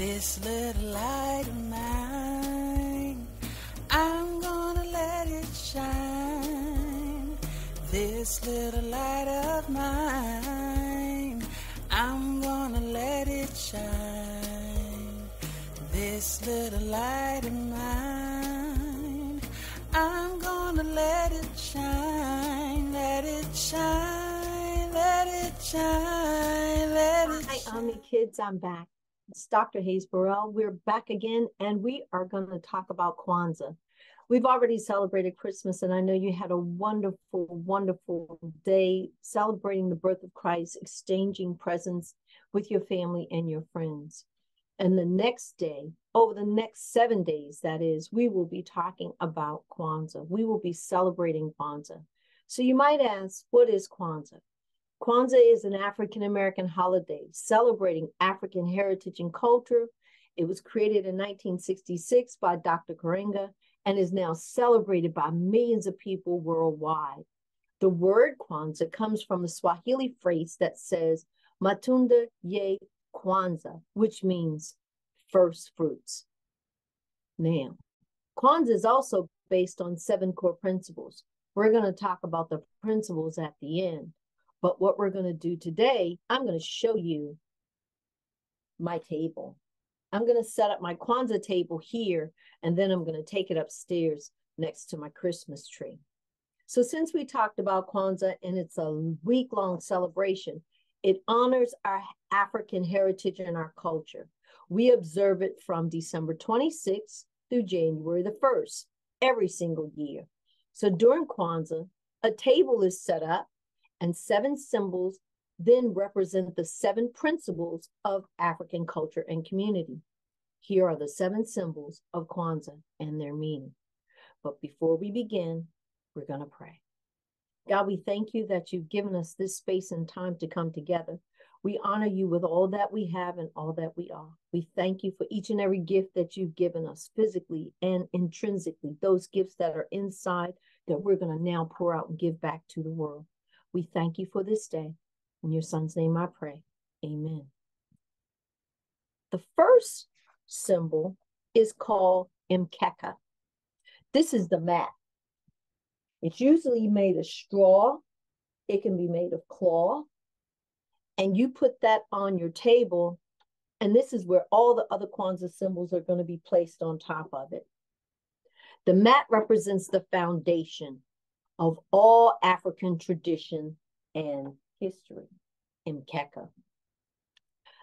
This little light of mine, I'm gonna let it shine. This little light of mine, I'm gonna let it shine. This little light of mine, I'm gonna let it shine, let it shine, let it shine, let it Hi, shine. Omni Kids. I'm back. It's Dr. Hayes Burrell. We're back again, and we are going to talk about Kwanzaa. We've already celebrated Christmas, and I know you had a wonderful, wonderful day celebrating the birth of Christ, exchanging presents with your family and your friends. And the next day, over the next seven days, that is, we will be talking about Kwanzaa. We will be celebrating Kwanzaa. So you might ask, what is Kwanzaa? Kwanzaa is an African American holiday celebrating African heritage and culture. It was created in 1966 by Dr. Karenga and is now celebrated by millions of people worldwide. The word Kwanzaa comes from the Swahili phrase that says Matunda ye Kwanzaa, which means first fruits. Now, Kwanzaa is also based on seven core principles. We're going to talk about the principles at the end. But what we're going to do today, I'm going to show you my table. I'm going to set up my Kwanzaa table here, and then I'm going to take it upstairs next to my Christmas tree. So, since we talked about Kwanzaa and it's a week long celebration, it honors our African heritage and our culture. We observe it from December 26th through January the 1st, every single year. So, during Kwanzaa, a table is set up and seven symbols then represent the seven principles of African culture and community. Here are the seven symbols of Kwanzaa and their meaning. But before we begin, we're going to pray. God, we thank you that you've given us this space and time to come together. We honor you with all that we have and all that we are. We thank you for each and every gift that you've given us physically and intrinsically, those gifts that are inside that we're going to now pour out and give back to the world. We thank you for this day. In your son's name I pray. Amen. The first symbol is called Mkeka. This is the mat. It's usually made of straw. It can be made of cloth. And you put that on your table, and this is where all the other Kwanzaa symbols are going to be placed on top of it. The mat represents the foundation of all African tradition and history Mkeka.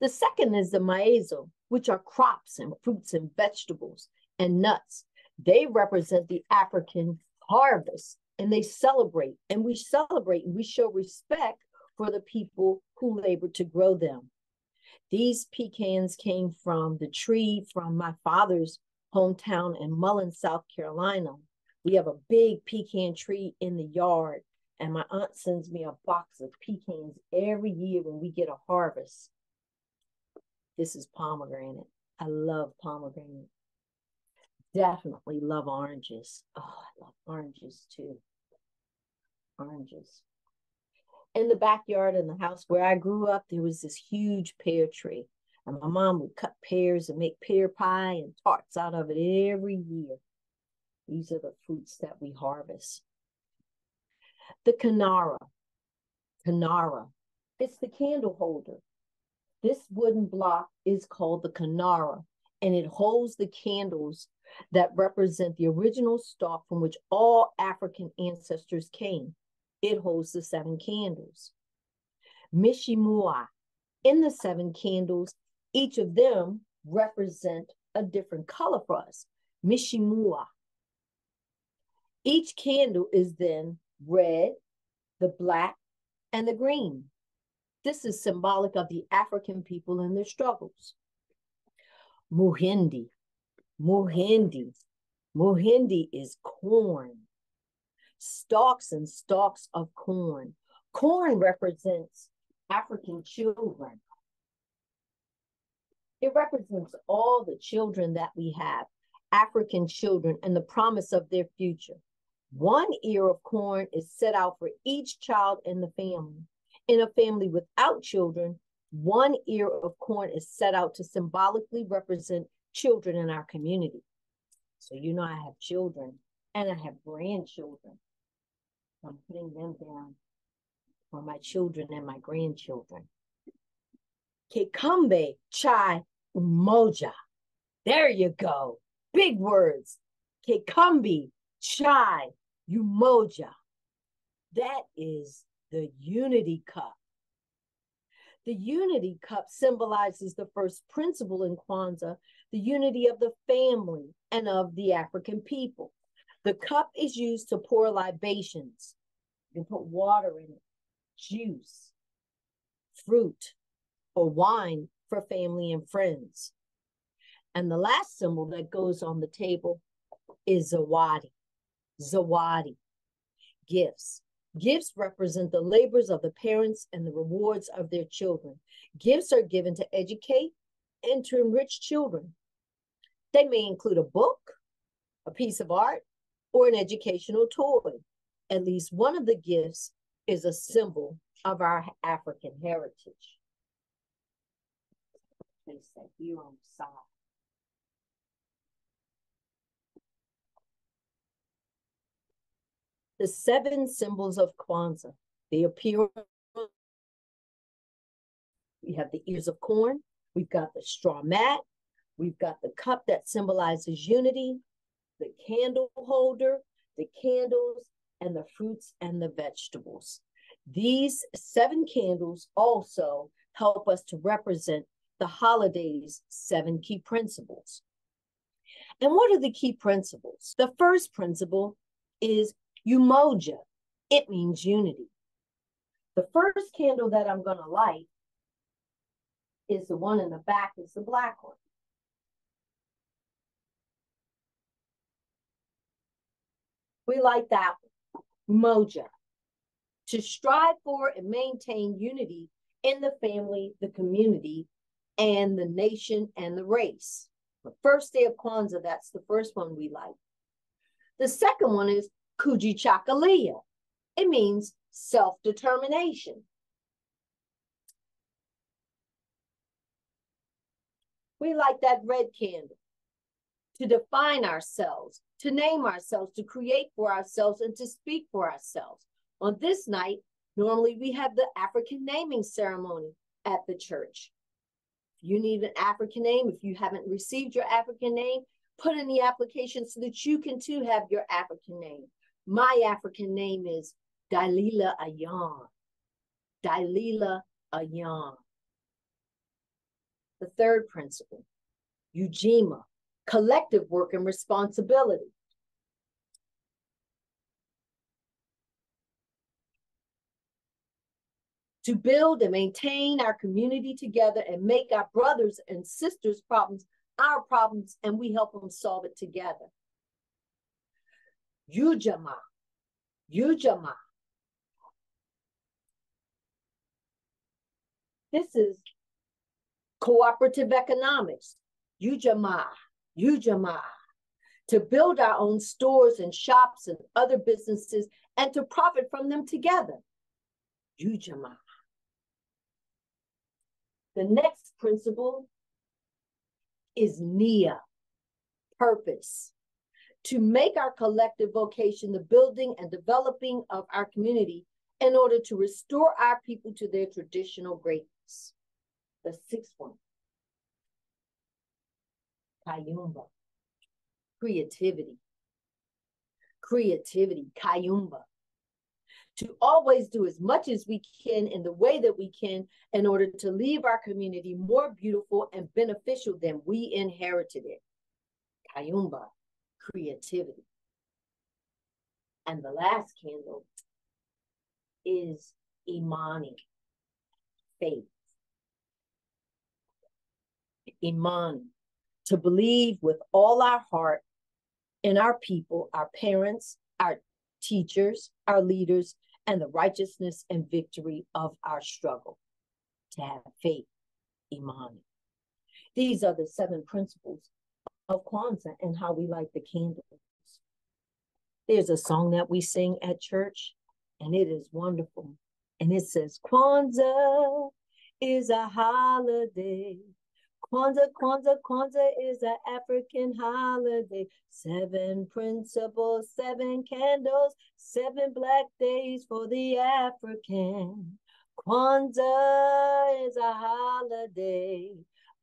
The second is the mazao, which are crops and fruits and vegetables and nuts. They represent the African harvest and they celebrate, and we celebrate and we show respect for the people who labored to grow them. These pecans came from the tree from my father's hometown in Mullins, South Carolina. We have a big pecan tree in the yard, and my aunt sends me a box of pecans every year when we get a harvest. This is pomegranate. I love pomegranate. Definitely love oranges. Oh, I love oranges too. Oranges. In the backyard in the house where I grew up, there was this huge pear tree. And my mom would cut pears and make pear pie and tarts out of it every year. These are the fruits that we harvest. The Kinara. Kinara. It's the candle holder. This wooden block is called the Kinara, and it holds the candles that represent the original stock from which all African ancestors came. It holds the seven candles. Mishumaa. In the seven candles, each of them represent a different color for us. Mishumaa. Each candle is then red, the black, and the green. This is symbolic of the African people and their struggles. Muhindi. Muhindi. Muhindi is corn. Stalks and stalks of corn. Corn represents African children. It represents all the children that we have, African children, and the promise of their future. One ear of corn is set out for each child in the family. In a family without children, One ear of corn is set out to symbolically represent children in our community. So, you know, I have children and I have grandchildren. I'm putting them down for my children and my grandchildren. Kikombe chai umoja. There you go. Big words. Kikombe chai umoja. That is the unity cup. The unity cup symbolizes the first principle in Kwanzaa, the unity of the family and of the African people. The cup is used to pour libations. You can put water in it, juice, fruit, or wine for family and friends. And the last symbol that goes on the table is Zawadi. Zawadi, gifts. Gifts represent the labors of the parents and the rewards of their children. Gifts are given to educate and to enrich children. They may include a book, a piece of art, or an educational toy. At least one of the gifts is a symbol of our African heritage. On side. The seven symbols of Kwanzaa. They appear. We have the ears of corn. We've got the straw mat. We've got the cup that symbolizes unity, the candle holder, the candles, and the fruits and the vegetables. These seven candles also help us to represent the holiday's seven key principles. And what are the key principles? The first principle is Umoja, it means unity. The first candle that I'm going to light is the one in the back, is the black one. We light that one, Moja, to strive for and maintain unity in the family, the community, and the nation and the race. The first day of Kwanzaa, that's the first one we light. The second one is Kujichagulia. It means self-determination. We like that red candle to define ourselves, to name ourselves, to create for ourselves, and to speak for ourselves. On this night, normally we have the African naming ceremony at the church. If you need an African name, if you haven't received your African name, put in the application so that you can too have your African name. My African name is Dalila Ayan. Dalila Ayan. The third principle, Ujima, collective work and responsibility. To build and maintain our community together and make our brothers and sisters' problems our problems and we help them solve it together. Ujamaa. Ujamaa. This is cooperative economics. Ujamaa. Ujamaa. To build our own stores and shops and other businesses and to profit from them together. Ujamaa. The next principle is Nia, purpose to make our collective vocation the building and developing of our community in order to restore our people to their traditional greatness. The sixth one, Kuumba, creativity. Creativity, Kuumba. To always do as much as we can in the way that we can in order to leave our community more beautiful and beneficial than we inherited it. Kuumba, creativity. And the last candle is Imani, faith. Imani, to believe with all our heart in our people, our parents, our teachers, our leaders, and the righteousness and victory of our struggle. To have faith, Imani. These are the seven principles of Kwanzaa and how we light the candles. There's a song that we sing at church, and it is wonderful. And it says, Kwanzaa is a holiday. Kwanzaa, Kwanzaa, Kwanzaa is an African holiday. Seven principles, seven candles, seven black days for the African. Kwanzaa is a holiday.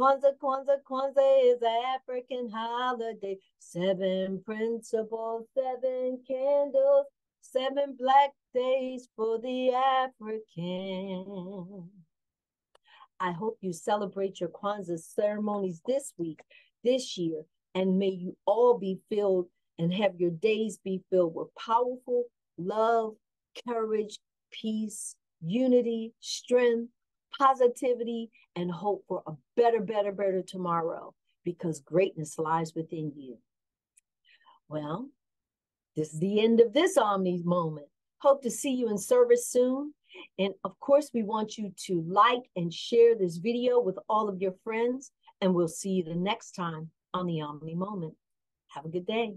Kwanzaa, Kwanzaa, Kwanzaa is an African holiday. Seven principles, seven candles, seven black days for the African. I hope you celebrate your Kwanzaa ceremonies this week, this year, and may you all be filled and have your days be filled with powerful love, courage, peace, unity, strength, positivity, and hope for a better, better, better tomorrow because greatness lies within you. Well, this is the end of this Omni moment. Hope to see you in service soon. And of course, we want you to like and share this video with all of your friends. And we'll see you the next time on the Omni Moment. Have a good day.